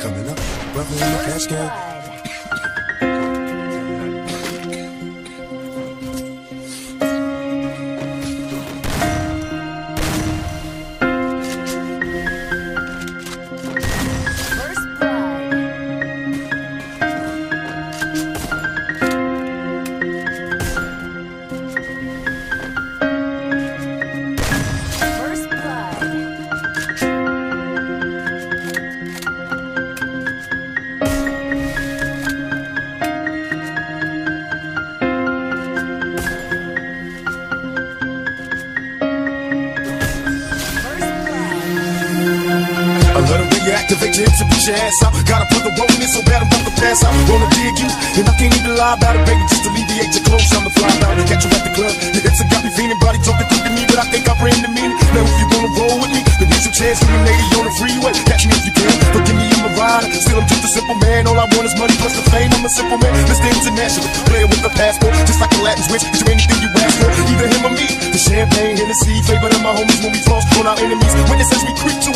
coming up. Brother in the past, girl. You activate your hips and push your ass out. Gotta put the roll in so bad I'm about to pass out. Wanna dig you, and I can't even lie about it, baby. Just alleviate your clothes, I'm the fly out. Catch you at the club. Your hips have got me feeling, body talking through to me, but I think I bring the meaning. Now if you wanna roll with me, then here's your chance for me, lady, on the freeway. Catch me if you can, but give me in my ride. Still I'm just a simple man. All I want is money plus the fame. I'm a simple man. Mr. International, player with a passport, just like a Latin switch. There anything you ask for? Either him or me. The champagne, Hennessy, favorite of my homies when we toss on our enemies. Witnesses we creep to